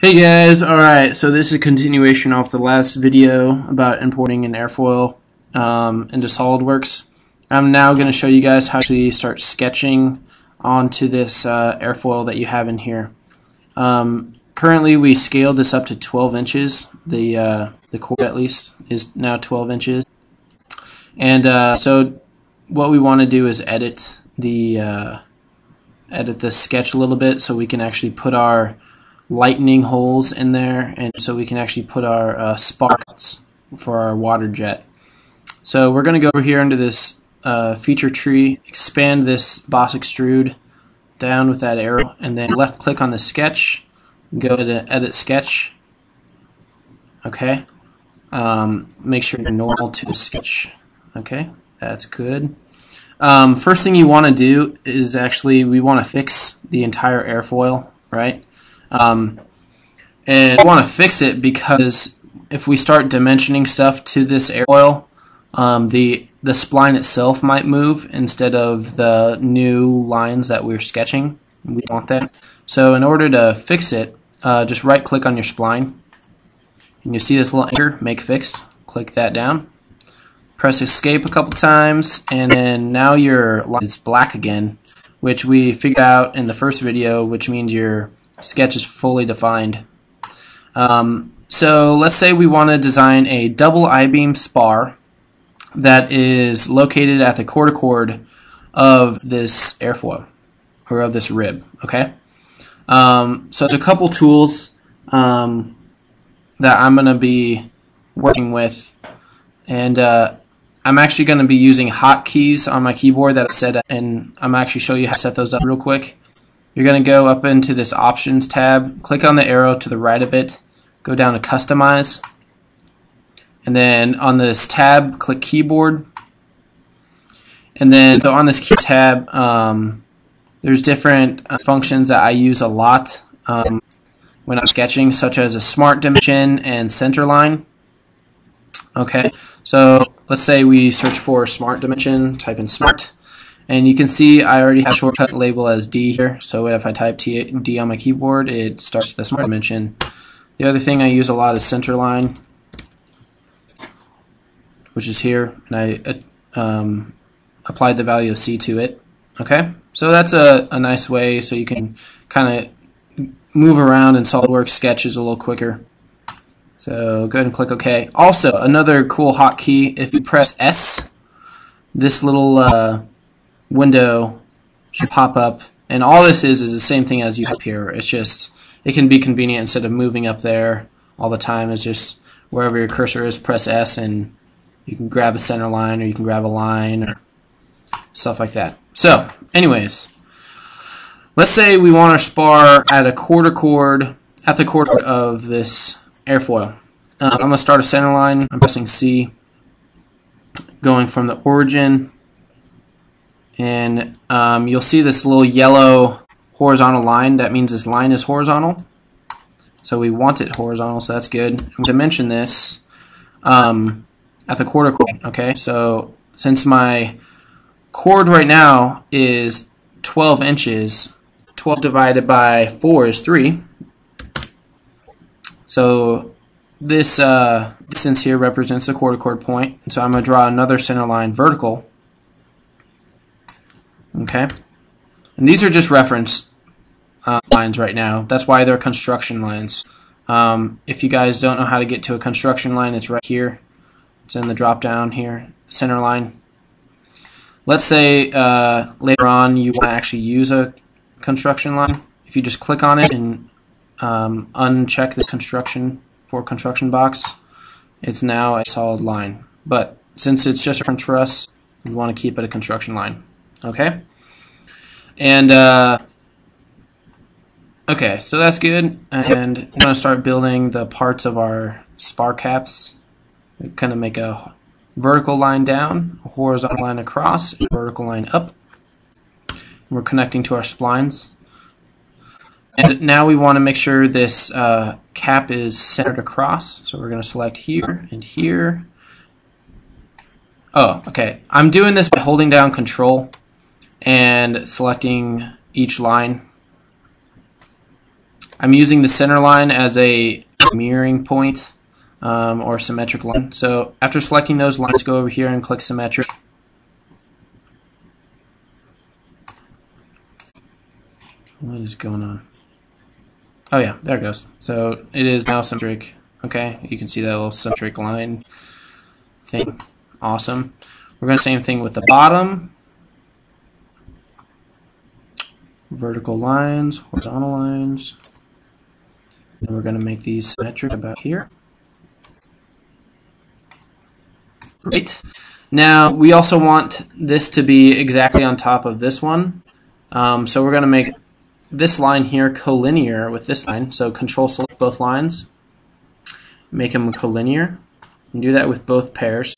Hey guys, alright, so this is a continuation off the last video about importing an airfoil um, into SOLIDWORKS. I'm now going to show you guys how to start sketching onto this uh, airfoil that you have in here. Um, currently we scaled this up to 12 inches, the, uh, the chord at least is now 12 inches. And uh, so what we want to do is edit the uh, edit the sketch a little bit so we can actually put our lightening holes in there, and so we can actually put our uh, spars for our water jet. So we're going to go over here into this uh, feature tree, expand this boss extrude down with that arrow, and then left click on the sketch, go to edit sketch. Okay. Um, make sure you're normal to the sketch. Okay, that's good. Um, first thing you want to do is actually we want to fix the entire airfoil, right? Um, and I want to fix it because if we start dimensioning stuff to this airfoil, um, the the spline itself might move instead of the new lines that we're sketching. We want that. So in order to fix it, uh, just right click on your spline. And you see this little anchor, make fixed. Click that down. Press escape a couple times, and then now your line is black again, which we figured out in the first video, which means your sketch is fully defined. Um, so let's say we want to design a double I-beam spar that is located at the quarter chord of this airfoil or of this rib. Okay. Um, so there's a couple tools um, that I'm going to be working with, and uh, I'm actually going to be using hotkeys on my keyboard that I set, and I'm actually show you how to set those up real quick. You're going to go up into this options tab, click on the arrow to the right of it, go down to customize, and then on this tab, click keyboard. And then, so on this key tab, um, there's different uh, functions that I use a lot um, when I'm sketching, such as a smart dimension and center line. Okay, so let's say we search for smart dimension, type in smart. And you can see I already have shortcut label as D here. So if I type T D on my keyboard, it starts the smart dimension. The other thing I use a lot is center line, which is here. And I um, applied the value of C to it. Okay, so that's a, a nice way so you can kind of move around in SOLIDWORKS sketches a little quicker. So go ahead and click OK. Also, another cool hotkey, if you press S, this little uh, window should pop up. And all this is is the same thing as you have here. It's just, it can be convenient instead of moving up there all the time. It's just wherever your cursor is, press S and you can grab a center line or you can grab a line or stuff like that. So, anyways, let's say we want our spar at a quarter chord, at the quarter of this airfoil. Um, I'm going to start a center line. I'm pressing C, going from the origin and um, you'll see this little yellow horizontal line. That means this line is horizontal. So we want it horizontal, so that's good. I'm going to mention this um, at the quarter chord. Okay, so since my chord right now is 12 inches, 12 divided by 4 is 3. So this uh, distance here represents the quarter chord point. So I'm going to draw another center line vertical Okay? And these are just reference uh, lines right now. That's why they're construction lines. Um, if you guys don't know how to get to a construction line, it's right here. It's in the drop down here, center line. Let's say uh, later on you want to actually use a construction line. If you just click on it and um, uncheck this construction for construction box, it's now a solid line. But since it's just a reference for us, we want to keep it a construction line. Okay? And, uh, okay, so that's good. And we're going to start building the parts of our spar caps. Kind of make a vertical line down, a horizontal line across, a vertical line up. We're connecting to our splines. And now we want to make sure this uh, cap is centered across. So we're going to select here and here. Oh, okay. I'm doing this by holding down control and selecting each line. I'm using the center line as a mirroring point um, or symmetric line. So after selecting those lines, go over here and click symmetric. What is going on? Oh yeah, there it goes. So it is now symmetric. Okay, you can see that little symmetric line thing. Awesome. We're going to same thing with the bottom. Vertical lines, horizontal lines. And we're going to make these symmetric about here. Great. Now, we also want this to be exactly on top of this one. Um, so we're going to make this line here collinear with this line. So control select both lines, make them collinear, and do that with both pairs.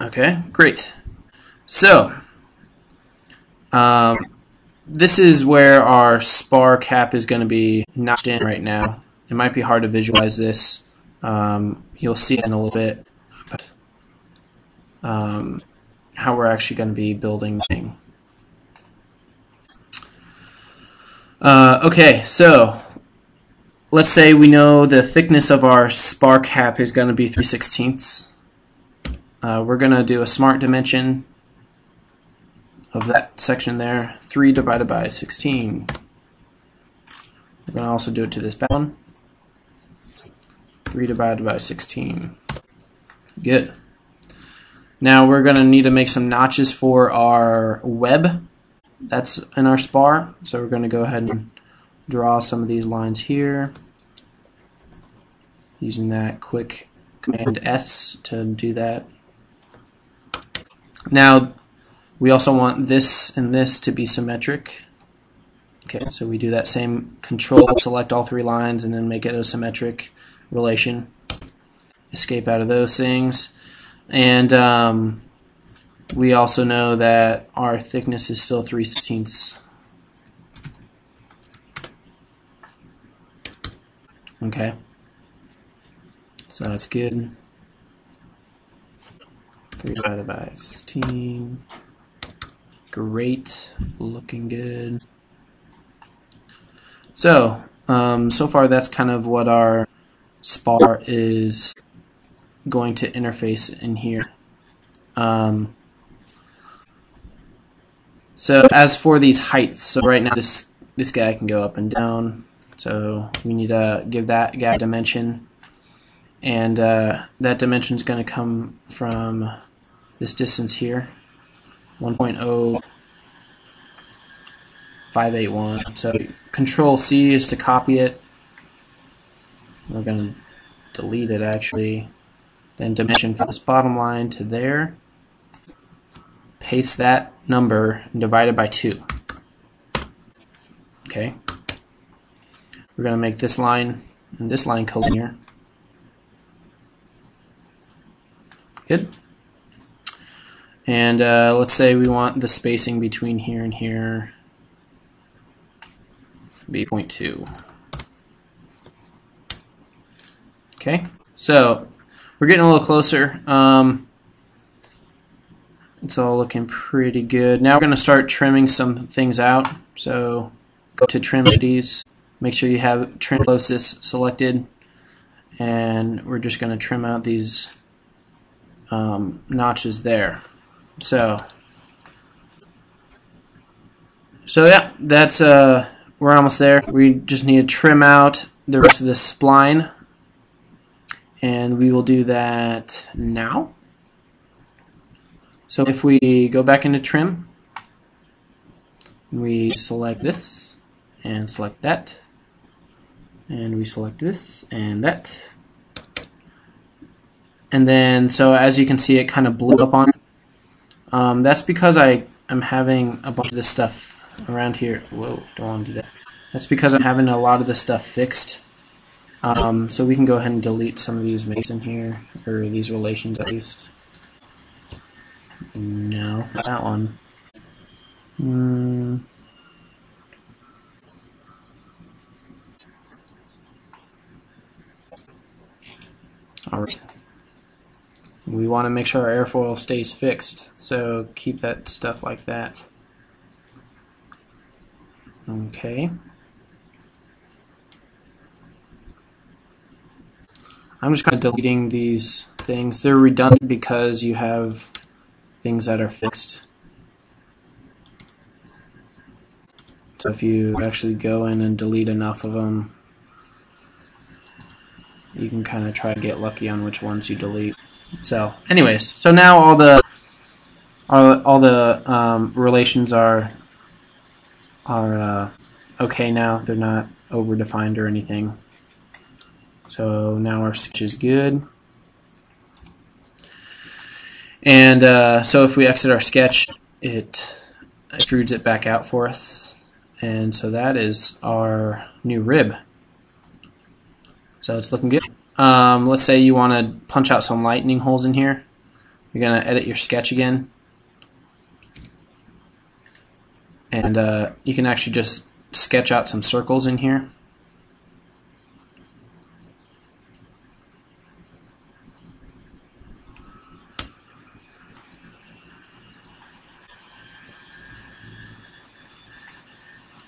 Okay, great. So, um, this is where our spar cap is going to be notched in right now. It might be hard to visualize this. Um, you'll see in a little bit. But, um, how we're actually going to be building thing. Uh, okay, so let's say we know the thickness of our spar cap is going to be 3 sixteenths. Uh, we're going to do a smart dimension of that section there, 3 divided by 16. We're going to also do it to this bound. 3 divided by 16. Good. Now we're going to need to make some notches for our web that's in our spar. So we're going to go ahead and draw some of these lines here using that quick command S to do that. Now we also want this and this to be symmetric. Okay, so we do that same control, select all three lines, and then make it a symmetric relation. Escape out of those things. And um, we also know that our thickness is still 3 sixteenths. Okay. So that's good. 3 divided by 16. Great. Looking good. So, um, so far that's kind of what our spar is going to interface in here. Um, so as for these heights, so right now this this guy can go up and down. So we need to give that guy dimension, and uh, that dimension is going to come from this distance here, 1.0581. So Control C is to copy it. We're going to delete it actually. Then dimension from this bottom line to there. Paste that number and divide it by 2. Okay. We're going to make this line and this line collinear. Good. And uh, let's say we want the spacing between here and here to be 0.2. Okay, so we're getting a little closer. Um, it's all looking pretty good. Now we're going to start trimming some things out. So go to trim entities, make sure you have trim closest selected, and we're just going to trim out these um, notches there. So, so yeah, that's uh, we're almost there. We just need to trim out the rest of the spline and we will do that now. So if we go back into trim, we select this and select that, and we select this and that. And then, so as you can see, it kind of blew up on. Um, that's because I am having a bunch of this stuff around here. Whoa, don't want to do that. That's because I'm having a lot of this stuff fixed. Um, so we can go ahead and delete some of these mason here, or these relations at least. No, that one. Hmm. Alright. We want to make sure our airfoil stays fixed, so keep that stuff like that. Okay. I'm just kind of deleting these things. They're redundant because you have things that are fixed. So if you actually go in and delete enough of them, you can kind of try to get lucky on which ones you delete. So, anyways, so now all the all, all the um, relations are are uh, okay now. They're not over defined or anything. So now our sketch is good. And uh, so if we exit our sketch, it extrudes it back out for us. And so that is our new rib. So it's looking good. Um, let's say you want to punch out some lightening holes in here. You're going to edit your sketch again. And uh, you can actually just sketch out some circles in here.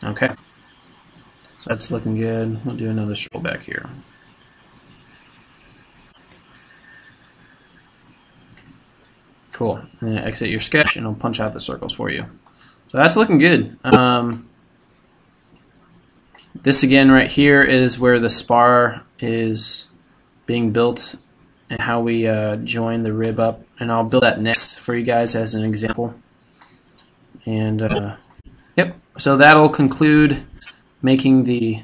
Okay. So that's looking good. We'll do another scroll back here. Cool. And exit your sketch and it'll punch out the circles for you. So that's looking good. Um, this again right here is where the spar is being built and how we uh, join the rib up. And I'll build that next for you guys as an example. And uh, Yep. So that'll conclude making the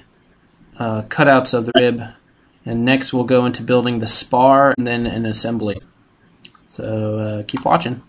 uh, cutouts of the rib. And next we'll go into building the spar and then an assembly. So uh, keep watching.